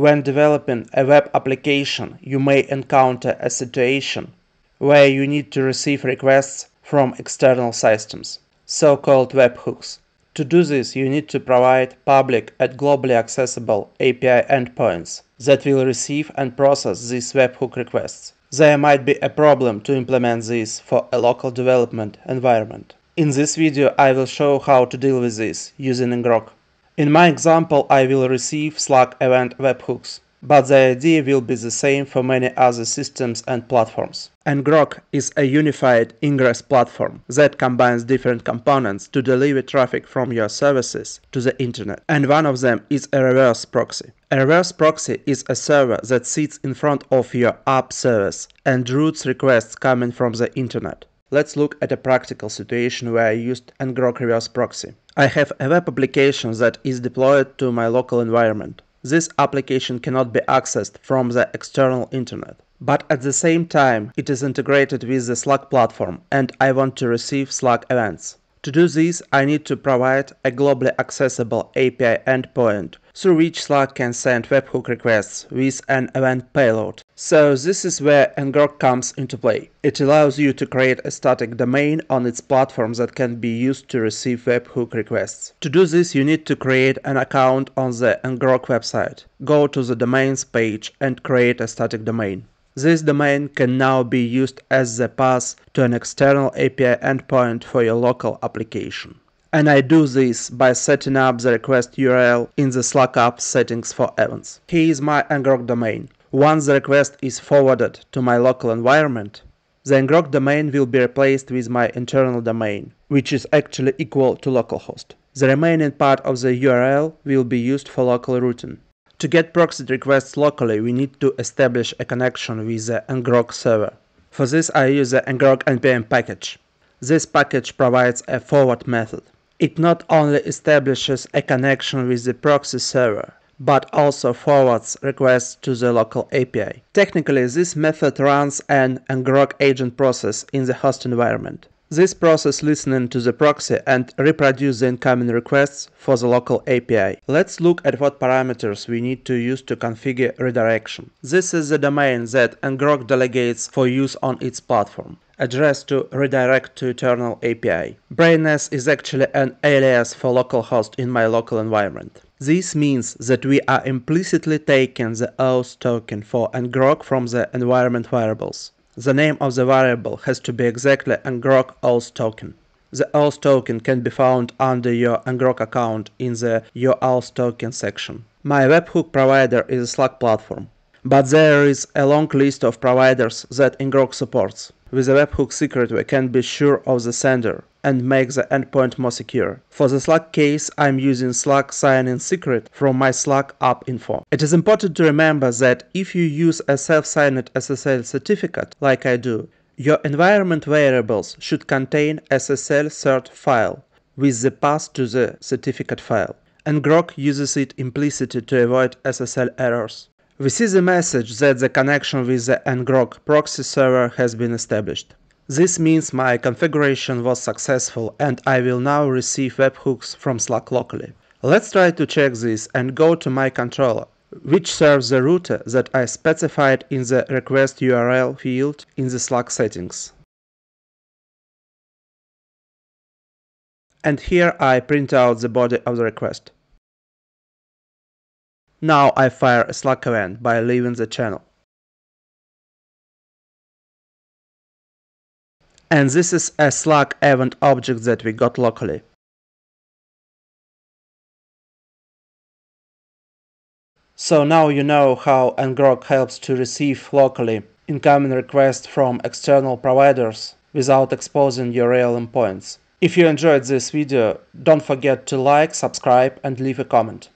When developing a web application, you may encounter a situation where you need to receive requests from external systems, so-called webhooks. To do this, you need to provide public and globally accessible API endpoints that will receive and process these webhook requests. There might be a problem to implement this for a local development environment. In this video, I will show how to deal with this using ngrok. In my example, I will receive Slack event webhooks but the idea will be the same for many other systems and platforms. ngrok is a unified ingress platform that combines different components to deliver traffic from your services to the internet, and one of them is a reverse proxy. A reverse proxy is a server that sits in front of your app service and routes requests coming from the internet. Let's look at a practical situation where I used ngrok reverse proxy. I have a web application that is deployed to my local environment. This application cannot be accessed from the external internet. But at the same time, it is integrated with the Slack platform and I want to receive Slack events. To do this, I need to provide a globally accessible API endpoint through which Slack can send webhook requests with an event payload. So this is where ngrok comes into play. It allows you to create a static domain on its platform that can be used to receive webhook requests. To do this, you need to create an account on the ngrok website. Go to the domains page and create a static domain. This domain can now be used as the path to an external API endpoint for your local application. And I do this by setting up the request URL in the Slack app settings for events. Here is my ngrok domain. Once the request is forwarded to my local environment, the ngrok domain will be replaced with my internal domain, which is actually equal to localhost. The remaining part of the URL will be used for local routing. To get proxied requests locally, we need to establish a connection with the ngrok server. For this I use the ngrok npm package. This package provides a forward method. It not only establishes a connection with the proxy server, but also forwards requests to the local API. Technically, this method runs an ngrok agent process in the host environment. This process listens to the proxy and reproduces the incoming requests for the local API. Let's look at what parameters we need to use to configure redirection. This is the domain that ngrok delegates for use on its platform address to redirect to eternal API. BrainS is actually an alias for localhost in my local environment. This means that we are implicitly taking the auth token for ngrok from the environment variables. The name of the variable has to be exactly ngrok auth token. The auth token can be found under your ngrok account in the your auth token section. My webhook provider is a Slack platform, but there is a long list of providers that ngrok supports. With a webhook secret we can be sure of the sender and make the endpoint more secure. For the Slack case, I'm using Slack signing secret from my Slack app info. It is important to remember that if you use a self-signed SSL certificate, like I do, your environment variables should contain SSL cert file with the path to the certificate file. And ngrok uses it implicitly to avoid SSL errors. We see the message that the connection with the ngrok proxy server has been established. This means my configuration was successful and I will now receive webhooks from Slack locally. Let's try to check this and go to my controller, which serves the router that I specified in the request URL field in the Slack settings. And here I print out the body of the request. Now I fire a Slack event by leaving the channel. And this is a Slack event object that we got locally. So now you know how ngrok helps to receive locally incoming requests from external providers without exposing your real endpoints. If you enjoyed this video, don't forget to like, subscribe and leave a comment.